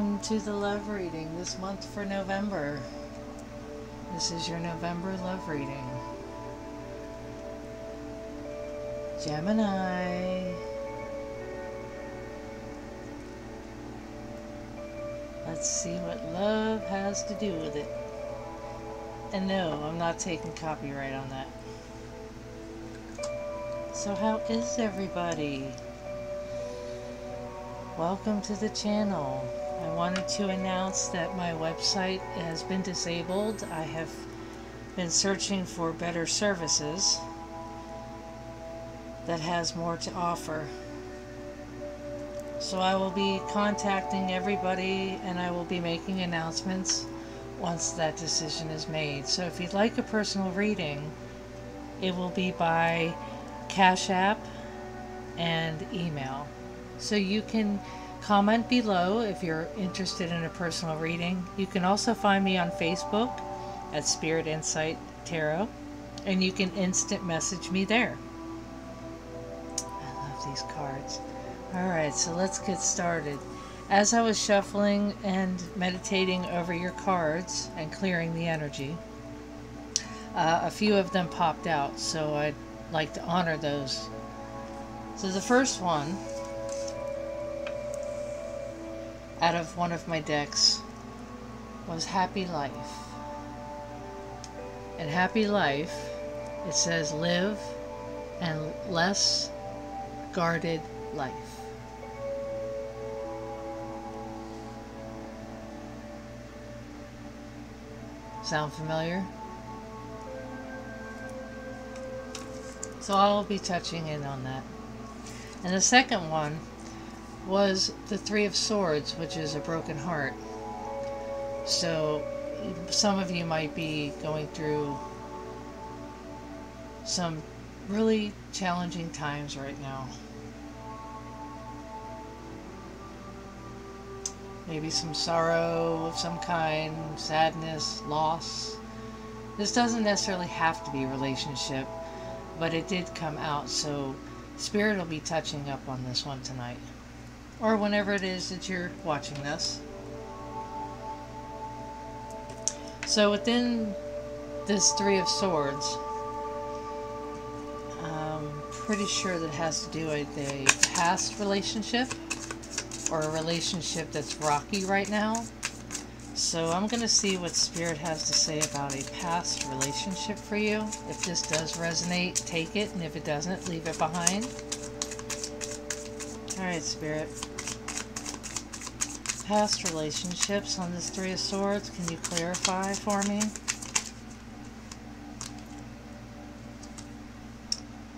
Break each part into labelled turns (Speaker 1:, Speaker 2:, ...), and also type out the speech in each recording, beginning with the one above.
Speaker 1: welcome to the love reading this month for November. This is your November love reading. Gemini. Let's see what love has to do with it. And no, I'm not taking copyright on that. So how is everybody? Welcome to the channel. I wanted to announce that my website has been disabled. I have been searching for better services that has more to offer. So I will be contacting everybody and I will be making announcements once that decision is made. So if you'd like a personal reading, it will be by Cash App and email. So you can comment below if you're interested in a personal reading. You can also find me on Facebook at Spirit Insight Tarot, and you can instant message me there. I love these cards. Alright, so let's get started. As I was shuffling and meditating over your cards and clearing the energy, uh, a few of them popped out, so I'd like to honor those. So the first one, out of one of my decks, was Happy Life. And Happy Life, it says live and less guarded life. Sound familiar? So I'll be touching in on that. And the second one was the Three of Swords, which is a broken heart. So some of you might be going through some really challenging times right now. Maybe some sorrow of some kind, sadness, loss. This doesn't necessarily have to be a relationship, but it did come out, so Spirit will be touching up on this one tonight. Or whenever it is that you're watching this. So within this Three of Swords, I'm pretty sure that has to do with a past relationship or a relationship that's rocky right now. So I'm going to see what Spirit has to say about a past relationship for you. If this does resonate, take it, and if it doesn't, leave it behind. Spirit. Past relationships on this Three of Swords, can you clarify for me?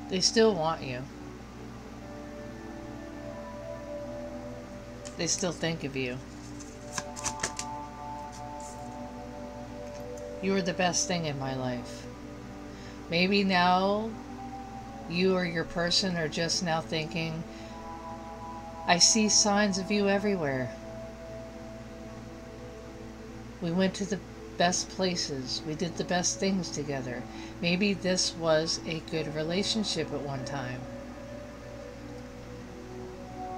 Speaker 1: They still want you. They still think of you. You are the best thing in my life. Maybe now you or your person are just now thinking, I see signs of you everywhere. We went to the best places. We did the best things together. Maybe this was a good relationship at one time.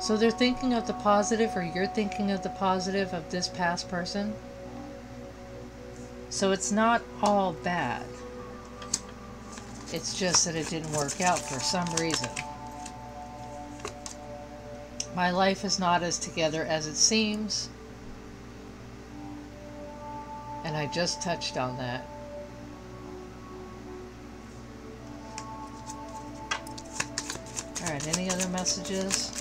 Speaker 1: So they're thinking of the positive, or you're thinking of the positive of this past person. So it's not all bad. It's just that it didn't work out for some reason. My life is not as together as it seems. And I just touched on that. Alright, any other messages?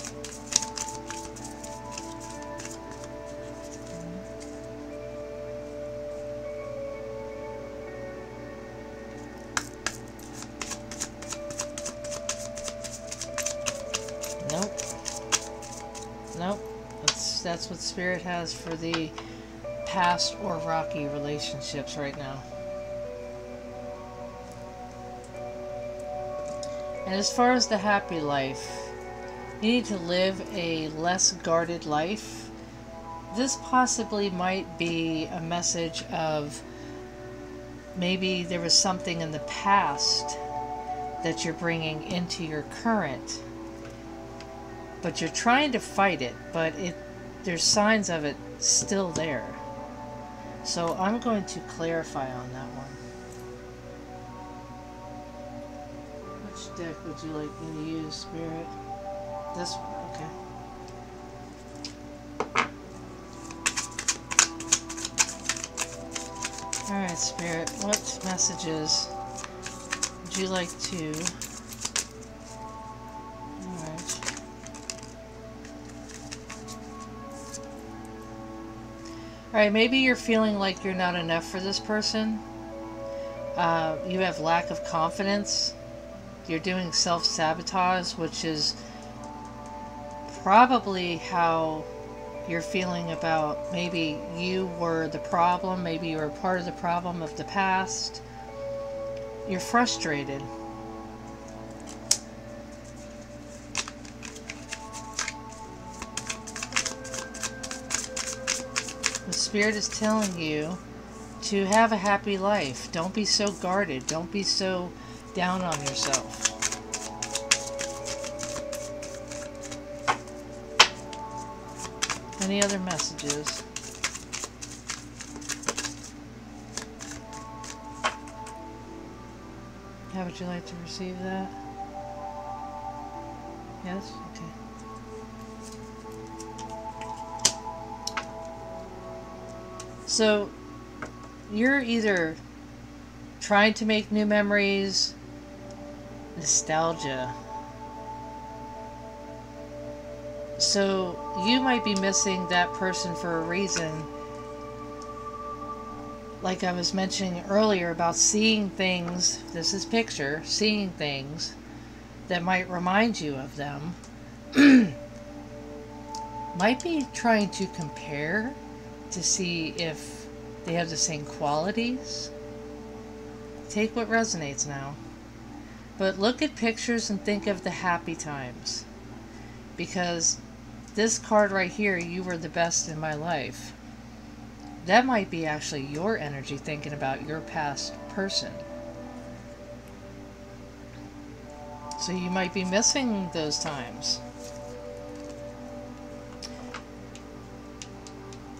Speaker 1: That's what spirit has for the past or rocky relationships right now. And as far as the happy life, you need to live a less guarded life. This possibly might be a message of maybe there was something in the past that you're bringing into your current but you're trying to fight it but it there's signs of it still there. So I'm going to clarify on that one. Which deck would you like me to use, Spirit? This one, okay. Alright, Spirit, what messages would you like to... Alright, maybe you're feeling like you're not enough for this person. Uh, you have lack of confidence. You're doing self-sabotage, which is probably how you're feeling about maybe you were the problem, maybe you were part of the problem of the past. You're frustrated. Spirit is telling you to have a happy life. Don't be so guarded. Don't be so down on yourself. Any other messages? How would you like to receive that? Yes? Okay. So, you're either trying to make new memories, nostalgia, So you might be missing that person for a reason. Like I was mentioning earlier about seeing things, this is picture, seeing things that might remind you of them. might be trying to compare to see if they have the same qualities. Take what resonates now. But look at pictures and think of the happy times. Because this card right here, you were the best in my life. That might be actually your energy thinking about your past person. So you might be missing those times.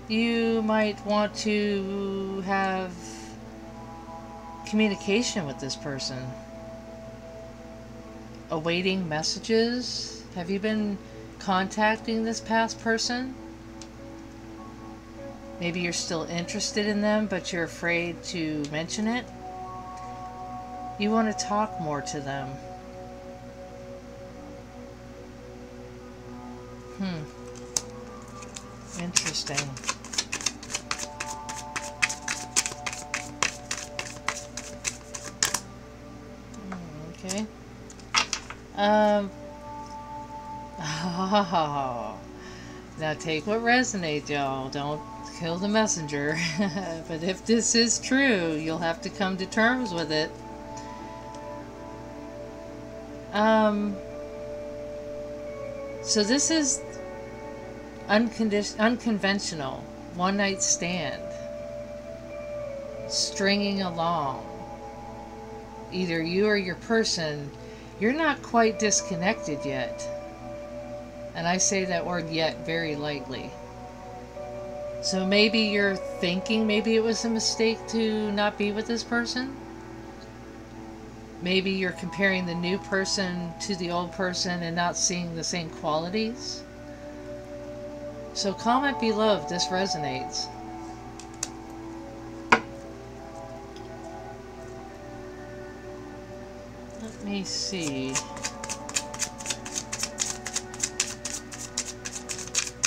Speaker 1: You might want to have communication with this person. Awaiting messages. Have you been contacting this past person. Maybe you're still interested in them, but you're afraid to mention it. You want to talk more to them. Hmm. Interesting. Okay. Um, Oh, now take what resonates, y'all. Don't kill the messenger. but if this is true, you'll have to come to terms with it. Um, so this is unconventional, one night stand, stringing along. Either you or your person, you're not quite disconnected yet. And I say that word yet very lightly. So maybe you're thinking maybe it was a mistake to not be with this person. Maybe you're comparing the new person to the old person and not seeing the same qualities. So comment below if this resonates. Me see.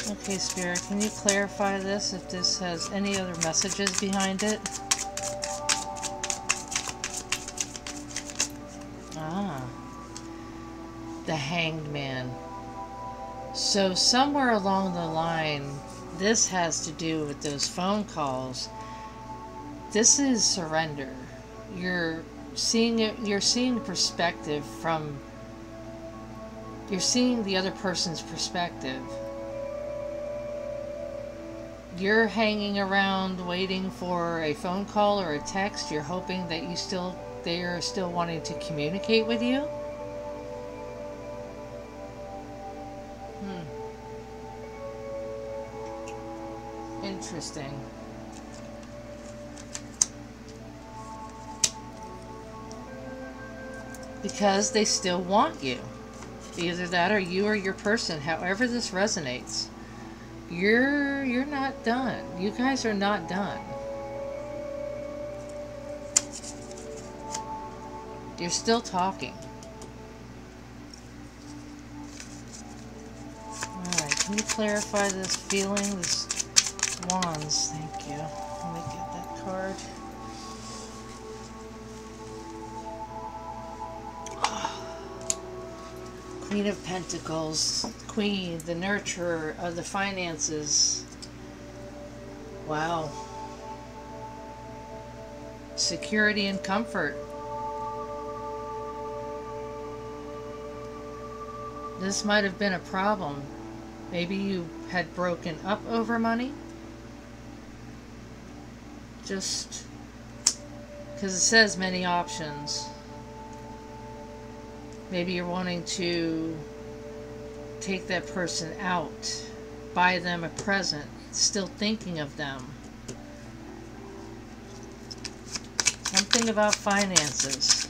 Speaker 1: Okay, Spirit, can you clarify this if this has any other messages behind it? Ah. The Hanged Man. So somewhere along the line, this has to do with those phone calls. This is surrender. You're seeing it, you're seeing perspective from, you're seeing the other person's perspective you're hanging around waiting for a phone call or a text, you're hoping that you still they are still wanting to communicate with you. Hmm. interesting. Because they still want you. Either that or you or your person, however this resonates. You're you're not done. You guys are not done. You're still talking. Alright, can you clarify this feeling? This wands, thank you. Let me get that card. Queen of Pentacles, Queen, the nurturer of the finances. Wow. Security and comfort. This might have been a problem. Maybe you had broken up over money. Just because it says many options. Maybe you're wanting to take that person out, buy them a present, still thinking of them. Something about finances.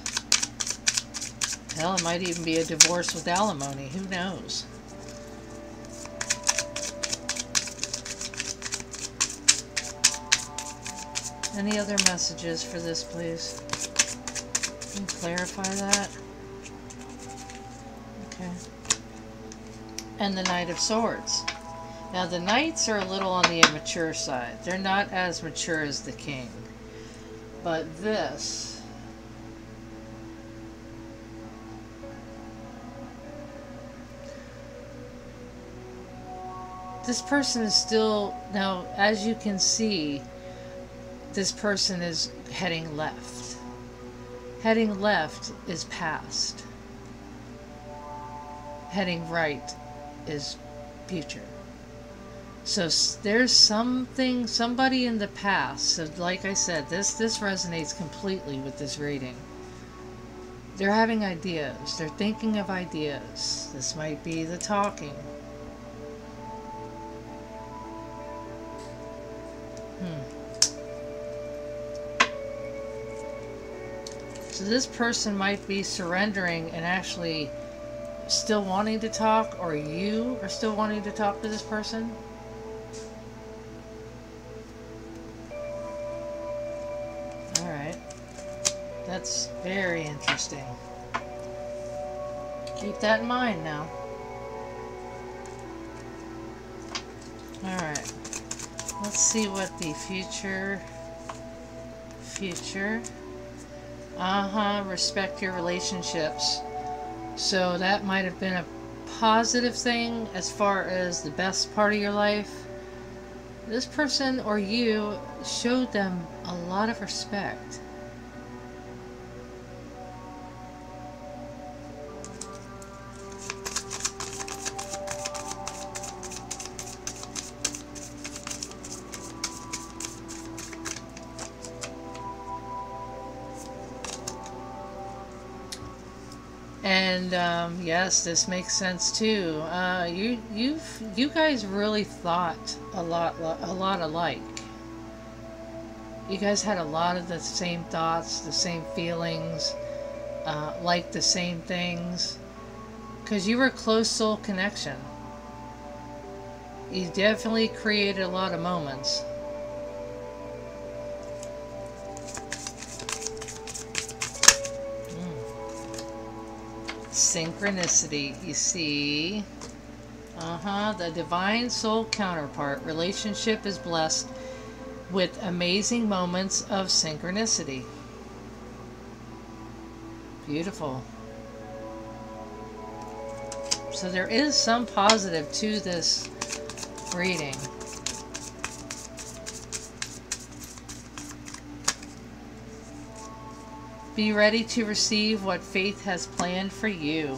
Speaker 1: Hell, it might even be a divorce with alimony. Who knows? Any other messages for this, please? Can clarify that? Okay. And the Knight of Swords. Now, the Knights are a little on the immature side. They're not as mature as the King. But this this person is still now as you can see this person is heading left heading left is past heading right is future. So there's something somebody in the past so like i said this this resonates completely with this reading. They're having ideas. They're thinking of ideas. This might be the talking. Hmm. So this person might be surrendering and actually still wanting to talk, or you are still wanting to talk to this person. Alright. That's very interesting. Keep that in mind now. Alright. Let's see what the future, future, uh-huh, respect your relationships. So that might have been a positive thing as far as the best part of your life. This person or you showed them a lot of respect. And um, yes, this makes sense too. Uh, you you've you guys really thought a lot a lot alike. You guys had a lot of the same thoughts, the same feelings, uh, like the same things, because you were a close soul connection. You definitely created a lot of moments. Synchronicity. You see, uh-huh, the divine soul counterpart relationship is blessed with amazing moments of synchronicity. Beautiful. So there is some positive to this reading. Be ready to receive what faith has planned for you.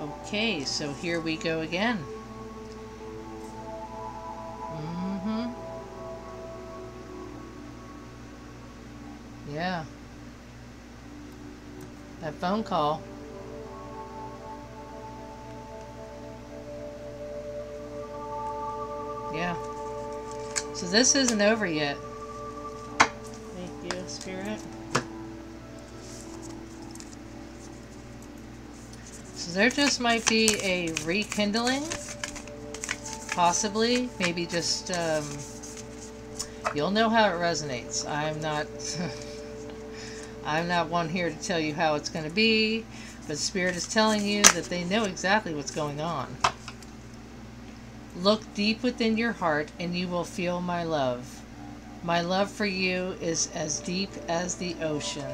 Speaker 1: Okay, so here we go again. Mm-hmm. Yeah. That phone call. Yeah. So this isn't over yet. Thank you, Spirit. There just might be a rekindling. Possibly. Maybe just, um, you'll know how it resonates. I'm not... I'm not one here to tell you how it's going to be, but Spirit is telling you that they know exactly what's going on. Look deep within your heart and you will feel my love. My love for you is as deep as the ocean.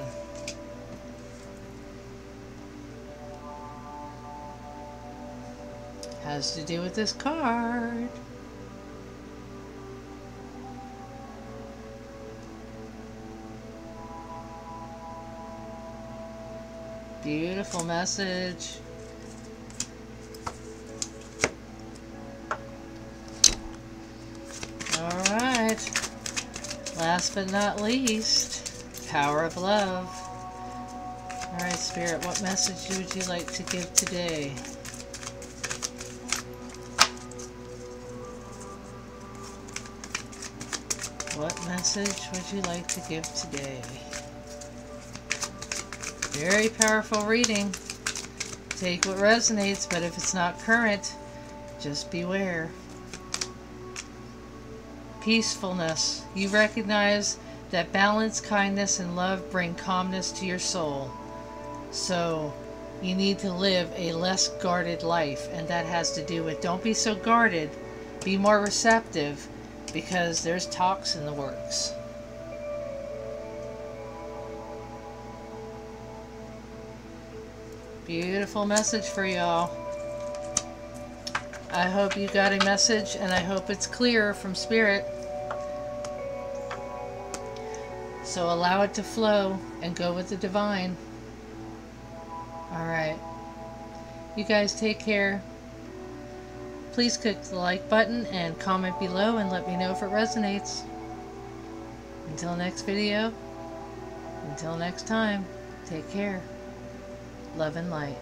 Speaker 1: Has to do with this card. Beautiful message. Alright. Last but not least, power of love. Alright, Spirit, what message would you like to give today? Message would you like to give today? Very powerful reading. Take what resonates, but if it's not current, just beware. Peacefulness. You recognize that balance, kindness, and love bring calmness to your soul. So, you need to live a less guarded life, and that has to do with don't be so guarded, be more receptive, because there's talks in the works. Beautiful message for y'all. I hope you got a message and I hope it's clear from Spirit. So allow it to flow and go with the divine. Alright. You guys take care. Please click the like button and comment below and let me know if it resonates. Until next video, until next time, take care love and light.